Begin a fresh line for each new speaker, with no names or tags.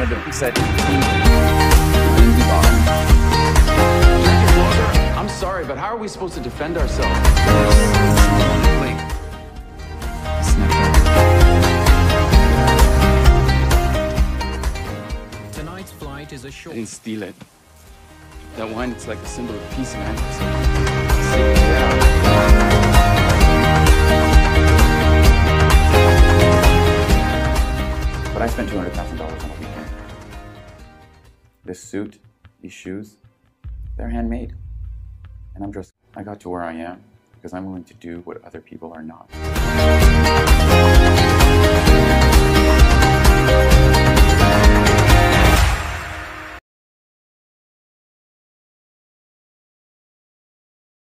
wanted to set.
I'm sorry, but how are we supposed to defend ourselves?
Wait. Snap that.
Tonight's flight is a
I
short.
didn't steal it. That wine, it's like a symbol of peace, man. Yeah. But I spent two hundred thousand dollars on a weekend. This suit, these shoes, they're handmade, and I'm just. I got to where I am because I'm willing to do what other people are not.